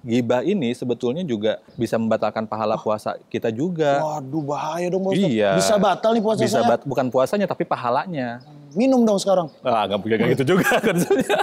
Gibah ini sebetulnya juga bisa membatalkan pahala puasa kita juga. Waduh bahaya dong Pak. Iya. Bisa batal nih puasa Bisa saya. bat- bukan puasanya tapi pahalanya. Minum dong sekarang. Ah, nggak nggak gitu juga konsepnya.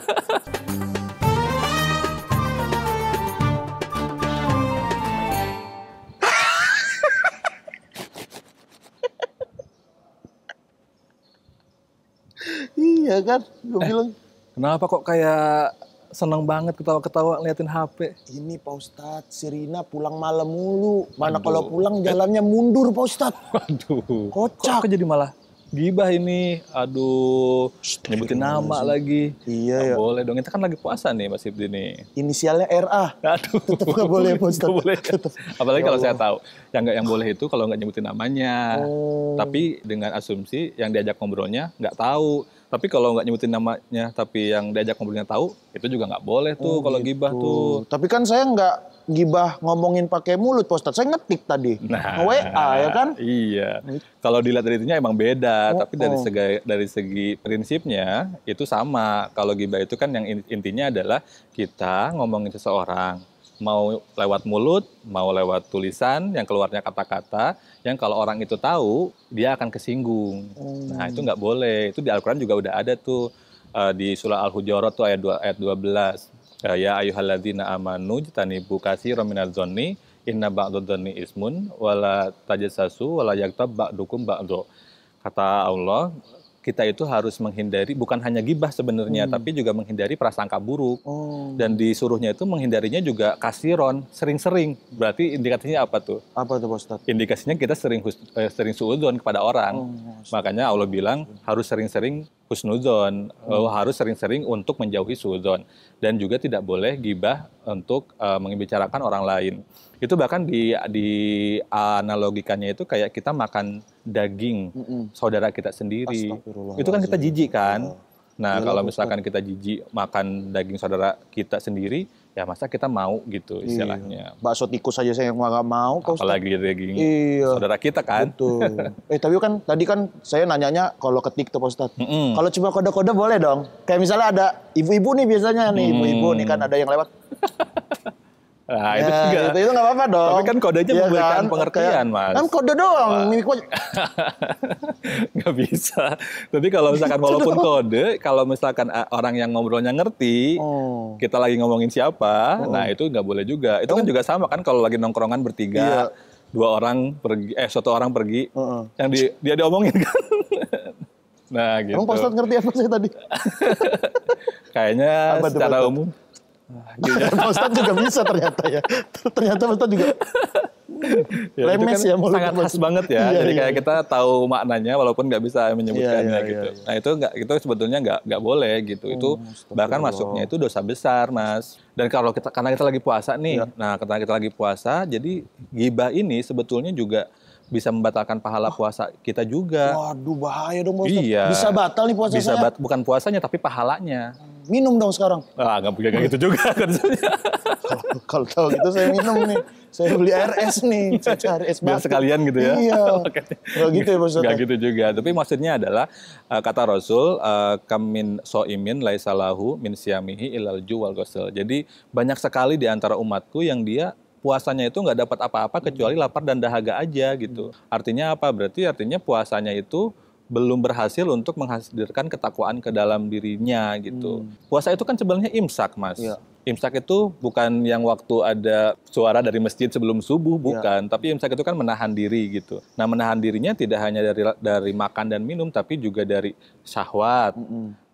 iya kan, gue bilang. Kenapa kok kayak seneng banget ketawa-ketawa ngeliatin HP? Ini Pak Ustadz, si Rina pulang malam mulu. Mana kalau pulang jalannya mundur Pak Ustadz. Waduh. Kocak. Kok jadi malah gibah ini? Aduh, nyebutin nama lagi. Iya ya. Boleh dong, kita kan lagi puasa nih Mas Ibdi nih. Inisialnya RA. Aduh. Tetep nggak boleh, Pak Ustadz. Boleh. Apalagi Ya kalau saya tahu. Yang nggak yang boleh itu kalau nggak nyebutin namanya. Oh. Tapi dengan asumsi yang diajak ngobrolnya nggak tahu. Tapi kalau nggak nyebutin namanya, tapi yang diajak ngobrolnya tahu, itu juga nggak boleh tuh kalau gibah tuh. Tapi kan saya nggak gibah ngomongin pakai mulut Pak Ustadz. Saya ngetik tadi. Nah, WA ya kan? Iya. Kalau dilihat dari itunya emang beda, Oh, tapi dari oh. segi dari segi prinsipnya itu sama. Kalau gibah itu kan yang in- intinya adalah kita ngomongin seseorang mau lewat mulut, mau lewat tulisan yang keluarnya kata-kata yang kalau orang itu tahu dia akan kesinggung. Nah, itu nggak boleh. Itu di Al-Qur'an juga udah ada tuh eh, di surah Al-Hujurat tuh ayat 2 ayat 12. Eh, Ya ayyuhalladzina amanu jtanibu katsiran minadz dzanni inna ba'dadh-dzanni ismun wala tajassasu wala yaktab ba'dukum ba'do. Kata Allah, kita itu harus menghindari bukan hanya gibah sebenarnya tapi juga menghindari prasangka buruk. Oh, Dan disuruhnya itu menghindarinya juga kasiron, sering-sering. Berarti indikasinya apa tuh? apa tuh Pak Ustadz? Indikasinya kita sering hus- eh, sering suudzon kepada orang. Oh, Makanya Allah bilang harus sering-sering husnuzon, Oh, harus sering-sering untuk menjauhi suudzon dan juga tidak boleh gibah untuk eh, membicarakan orang lain. Itu bahkan di di analogikannya itu kayak kita makan daging Mm-mm. saudara kita sendiri. Itu kan kita jijik kan? Nah, Iyalah, kalau Ustaz. misalkan kita jijik makan daging saudara kita sendiri, ya masa kita mau gitu istilahnya. Bakso tikus aja saya nggak mau. Apalagi daging Iya. saudara kita kan. Betul. eh tapi kan tadi kan saya nanyanya kalau ketik tuh Pak Ustadz. Mm-mm. Kalau cuma kode-kode boleh dong. Kayak misalnya ada ibu-ibu nih biasanya nih, ibu-ibu nih kan ada yang lewat. Nah, itu Ya, juga. itu, itu nggak apa-apa dong. Tapi kan kodenya Iya memberikan kan? pengertian, Kayak- Mas. Kan kode doang. Mimik nggak bisa. Tapi kalau misalkan walaupun kode, kalau misalkan ah, orang yang ngobrolnya ngerti, Oh. kita lagi ngomongin siapa, nah itu nggak boleh juga. Itu kan juga sama kan kalau lagi nongkrongan Iya. bertiga, dua orang pergi, eh satu orang pergi, Heeh. yang di, dia diomongin kan. nah gitu. Emang Pak ngerti apa saya tadi? Kayaknya Apa secara Ustadz? Umum. Pak Ustadz juga bisa ternyata ya. Ternyata Pak Ustadz juga. Ya, Lemes kan ya mulut sangat Mas. khas banget ya. Iya, Jadi iya, kayak iya. kita tahu maknanya walaupun nggak bisa menyebutkannya Iya, iya, gitu. iya, iya. Nah itu nggak itu sebetulnya nggak nggak boleh gitu. itu bahkan masuknya itu dosa besar mas. Dan kalau kita karena kita lagi puasa nih, Iya. nah karena kita lagi puasa, jadi gibah ini sebetulnya juga bisa membatalkan pahala puasa kita juga. Waduh bahaya dong Ustadz. Iya. Bisa batal nih puasa Bisa saya. bat, bukan puasanya tapi pahalanya. Minum dong sekarang. Ah nggak nggak gitu juga. Kalau kalau tahu gitu saya minum nih. Saya beli RS nih. Saya cari es Biar sekalian gitu ya. Iya. Kalau gitu ya Pak Ustadz. Nggak gitu juga. Tapi maksudnya adalah uh, kata Rasul uh, kamin soimin laisalahu min siamihi ilal ju wal ghusl. Jadi banyak sekali di antara umatku yang dia puasanya itu nggak dapat apa-apa kecuali lapar dan dahaga aja gitu. Artinya apa? Berarti artinya puasanya itu belum berhasil untuk menghasilkan ketakwaan ke dalam dirinya gitu. Puasa itu kan sebenarnya imsak, Mas. Iya. Imsak itu bukan yang waktu ada suara dari masjid sebelum subuh, bukan. Tapi imsak itu kan menahan diri gitu. Nah, menahan dirinya tidak hanya dari dari makan dan minum, tapi juga dari syahwat.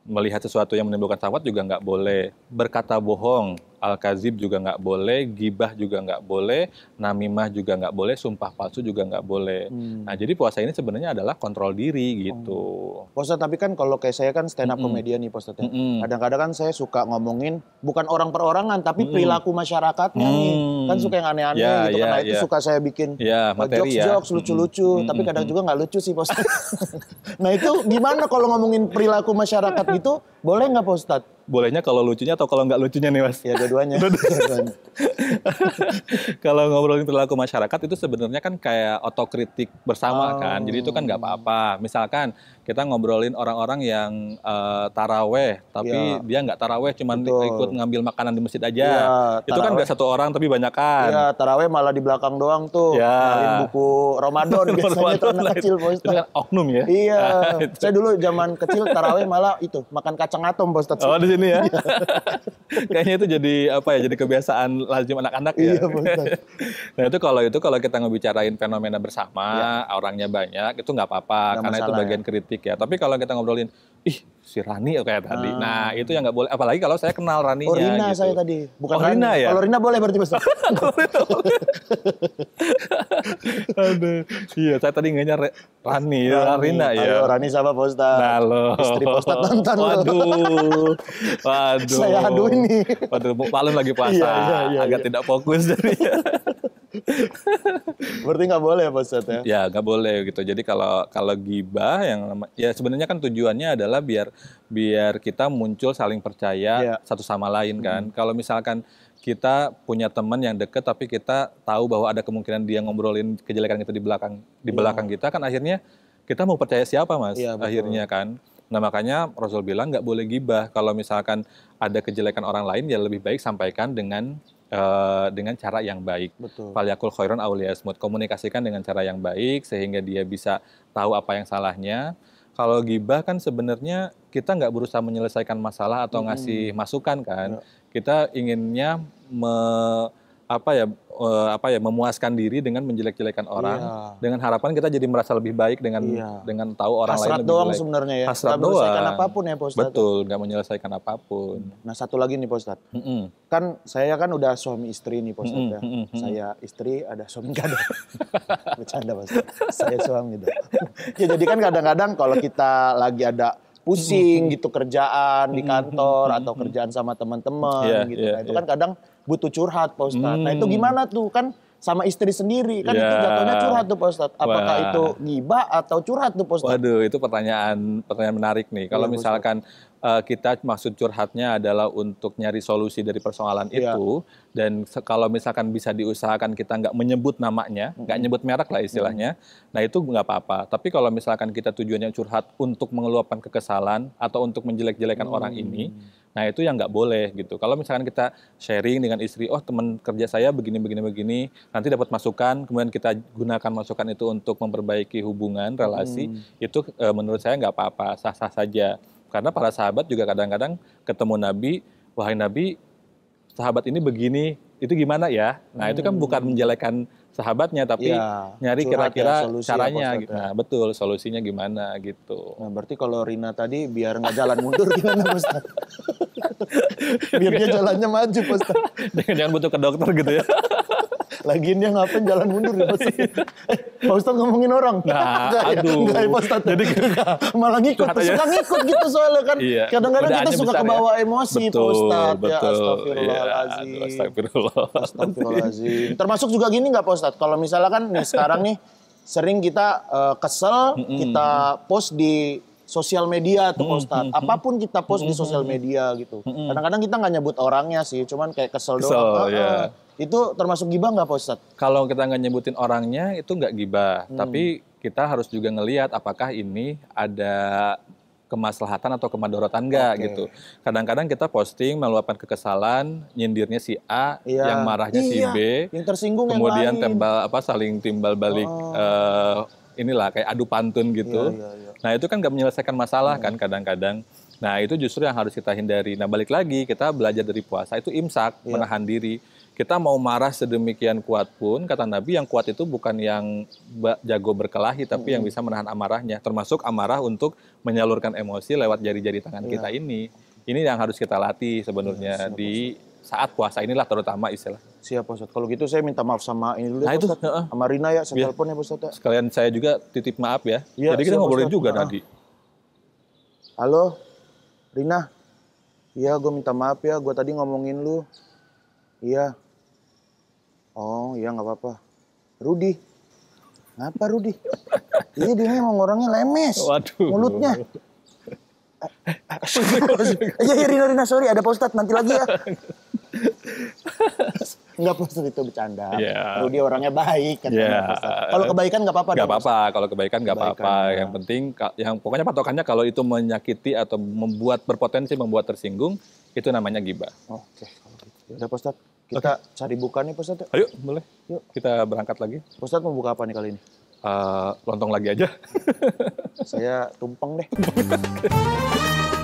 Melihat sesuatu yang menimbulkan syahwat juga nggak boleh. Berkata bohong, al-kazib juga nggak boleh, gibah juga nggak boleh, namimah juga nggak boleh, sumpah palsu juga nggak boleh. Nah, jadi puasa ini sebenarnya adalah kontrol diri gitu. Ustadz, tapi kan kalau kayak saya kan stand up komedian nih Pak Ustadz. ya. Mm-mm. Kadang-kadang kan saya suka ngomongin bukan orang perorangan tapi perilaku masyarakatnya nih. Hmm. Kan suka yang aneh-aneh Ya, gitu kan. ya, Nah itu ya. suka saya bikin Ya, uh, materi ya. jokes-jokes lucu-lucu. Tapi kadang juga nggak lucu sih Ustadz. nah itu gimana kalau ngomongin perilaku masyarakat gitu? Boleh nggak Ustadz? Bolehnya kalau lucunya atau kalau nggak lucunya nih mas? Ya dua-duanya. Dua-duanya. kalau ngobrolin perilaku masyarakat itu sebenarnya kan kayak otokritik bersama Oh. kan. Jadi itu kan nggak apa-apa. Misalkan kita ngobrolin orang-orang yang eh, taraweh, tapi Iya. dia nggak taraweh, cuman Betul. ikut ngambil makanan di masjid aja. Iya, itu kan nggak satu orang tapi banyak kan. Iya, taraweh malah di belakang doang tuh. Ya. Buku Ramadan biasanya tuh anak Nah, kecil, itu, itu kan oknum ya. Iya, Itu. saya dulu zaman kecil taraweh malah itu makan kacang atom Pak Ustadz. Oh di sini ya. Kayaknya itu jadi apa ya? Jadi kebiasaan lazim anak-anak ya. Iya, nah itu kalau itu kalau kita ngebicarain fenomena bersama, orangnya banyak, itu nggak apa-apa Iya. Karena itu bagian kritik ya. Tapi kalau kita ngobrolin, ih si Rani kayak tadi, Ah. nah itu yang nggak boleh. Apalagi kalau saya kenal Raninya. Oh Rina gitu. saya tadi, bukan Oh, Rina Rani. ya? Kalau Rina boleh berarti Pak Ustadz. Aduh, iya saya tadi nggak nyari Rani, Rina ya. Ayo Rani sama Pak Ustadz. Nah, lo. Istri Pak Ustadz nonton. Waduh. Waduh. Saya adu ini. Waduh, maklum lagi puasa. Iya, iya, iya, agak iya. tidak fokus jadinya. Berarti nggak boleh Pak Ustadz ya? ya, nggak boleh gitu. Jadi kalau kalau gibah yang ya sebenarnya kan tujuannya adalah biar biar kita muncul saling percaya Iya. satu sama lain kan. Kalau misalkan kita punya teman yang deket tapi kita tahu bahwa ada kemungkinan dia ngobrolin kejelekan kita di belakang di belakang kita kan akhirnya kita mau percaya siapa mas betul. akhirnya kan nah makanya Rasul bilang nggak boleh gibah kalau misalkan ada kejelekan orang lain ya lebih baik sampaikan dengan eh, dengan cara yang baik. Falyakul khairan awliyasmut. Komunikasikan dengan cara yang baik sehingga dia bisa tahu apa yang salahnya. Kalau gibah kan sebenarnya kita nggak berusaha menyelesaikan masalah atau ngasih masukan kan. Kita inginnya me- apa ya eh, apa ya memuaskan diri dengan menjelek-jelekan orang Iya. dengan harapan kita jadi merasa lebih baik dengan Iya. dengan tahu orang lain Hasrat lebih doang sebenarnya ya. Hasrat menyelesaikan doang. apa pun ya Pak Ustadz. Betul, nggak menyelesaikan apa pun. Nah satu lagi nih Pak Ustadz. Mm-mm. Kan saya kan udah suami istri nih Pak Ustadz Mm-mm, ya. mm-mm, mm-mm. Saya istri ada suami nggak ada. Bercanda Pak Ustadz. Saya suami dong. ya jadi kan kadang-kadang kalau kita lagi ada pusing gitu kerjaan di kantor atau kerjaan sama teman-teman Iya, gitu. iya, nah itu iya. kan kadang butuh curhat Pak Ustadz. Nah itu Hmm. gimana tuh kan sama istri sendiri kan itu Ya. jatuhnya curhat tuh Pak Ustadz. Apakah Wah. itu gibah atau curhat tuh Pak Ustadz? Waduh, itu pertanyaan pertanyaan menarik nih. Kalau Iya, Pak misalkan eh, kita maksud curhatnya adalah untuk nyari solusi dari persoalan Iya. itu, dan kalau misalkan bisa diusahakan kita nggak menyebut namanya, nggak nyebut merek lah istilahnya, nah itu nggak apa-apa. Tapi kalau misalkan kita tujuannya curhat untuk mengeluapkan kekesalan atau untuk menjelek-jelekan orang ini, nah itu yang nggak boleh gitu. Kalau misalkan kita sharing dengan istri, oh teman kerja saya begini begini begini, nanti dapat masukan, kemudian kita gunakan masukan itu untuk memperbaiki hubungan relasi, itu eh, menurut saya nggak apa-apa, sah-sah saja. Karena para sahabat juga kadang-kadang ketemu Nabi, wahai Nabi, sahabat ini begini, itu gimana ya? Nah itu kan bukan menjelekan sahabatnya, tapi Iya, nyari ya, kira-kira solusi ya, caranya. Gitu. ya. Nah betul, solusinya gimana gitu. Nah, berarti kalau Rina tadi biar nggak jalan mundur gimana Pak Ustadz? Biar dia jalannya maju Pak Ustadz. Jangan butuh ke dokter gitu ya. Lagian dia ngapain jalan mundur ya Pak Ustadz? Eh, Pak Ustadz ngomongin orang. Nah, Nggak ya? aduh. Nggak ya Pak? Jadi malah ngikut. Suka ngikut gitu soalnya kan. Iya. Kadang-kadang kita suka ya. kebawa emosi Pak betul, Ustadz. Ya Betul, astagfirullahaladzim. Iya, aduh, astagfirullah. Astagfirullahaladzim. Termasuk juga gini nggak Pak Ustadz? Kalau misalnya kan nih sekarang nih sering kita eh, kesel, kita post di sosial media tuh Pak Ustadz. Apa pun kita post di sosial media gitu. Kadang-kadang kita nggak nyebut orangnya sih, cuman kayak kesel, Kesel, doang. Ah, iya. Itu termasuk gibah nggak Pak Ustadz? Kalau kita nggak nyebutin orangnya itu nggak gibah, Hmm. tapi kita harus juga ngelihat apakah ini ada kemaslahatan atau kemadorotan nggak Oke. gitu. Kadang-kadang kita posting meluapkan kekesalan, nyindirnya si A, Iya. yang marahnya si Iya, B, Yang tersinggung kemudian yang lain. tembal apa saling timbal balik Oh. eh, inilah kayak adu pantun gitu. Iya, iya, iya. Nah itu kan nggak menyelesaikan masalah kan kadang-kadang. Nah itu justru yang harus kita hindari. Nah balik lagi kita belajar dari puasa itu imsak, Iya. menahan diri. Kita mau marah sedemikian kuat pun, kata Nabi yang kuat itu bukan yang jago berkelahi, tapi yang bisa menahan amarahnya. Termasuk amarah untuk menyalurkan emosi lewat jari-jari tangan Iya. kita ini. Ini yang harus kita latih sebenarnya di saat puasa inilah terutama istilah. Siap Pak. Kalau gitu saya minta maaf sama ini dulu Nah, ya, Pak Ustadz. heeh. Sama Rina ya, saya Iya. telepon ya Pak Ustadz. ya. Sekalian saya juga titip maaf ya. Iya, Jadi kita ngobrolin juga tadi. Halo, Rina. Iya, gue minta maaf ya. Gue tadi ngomongin lu. Iya. Oh, iya nggak apa-apa. Rudi. Ngapa Rudi? iya dia emang orangnya lemes. Waduh. Mulutnya. Iya, iya, Rina, Rina, sorry, ada Pak Ustadz, nanti lagi ya. Enggak, Ustadz, itu bercanda. Kalau dia orangnya baik, kan. Iya. Kalau kebaikan nggak apa-apa. Nggak apa-apa, kalau kebaikan nggak apa-apa. ya. Yang penting, yang pokoknya patokannya kalau itu menyakiti atau membuat berpotensi membuat tersinggung, itu namanya gibah. Oke, kalau gitu. Yaudah, Pak Ustadz, kita cari buka nih, Pak Ustadz. Ayo, boleh. Yuk. Kita berangkat lagi. Pak Ustadz mau buka apa nih kali ini? Eh, lontong lagi aja. Saya tumpeng deh.